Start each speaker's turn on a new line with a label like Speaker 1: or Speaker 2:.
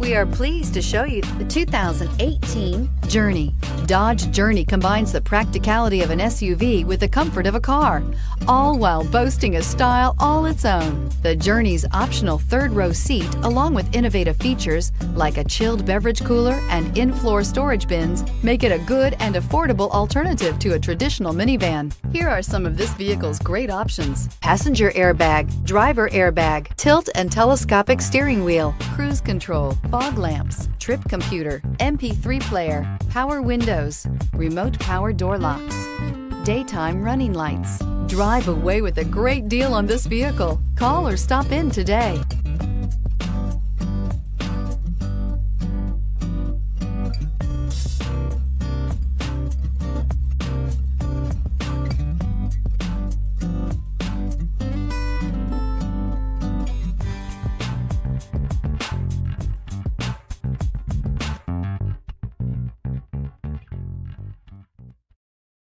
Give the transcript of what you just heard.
Speaker 1: We are pleased to show you the 2018 Journey. Dodge Journey combines the practicality of an SUV with the comfort of a car, all while boasting a style all its own. The Journey's optional third row seat, along with innovative features like a chilled beverage cooler and in-floor storage bins, make it a good and affordable alternative to a traditional minivan. Here are some of this vehicle's great options. Passenger airbag, driver airbag, tilt and telescopic steering wheel, cruise control, fog lamps, trip computer, MP3 player, power windows, remote power door locks, daytime running lights. Drive away with a great deal on this vehicle. Call or stop in today.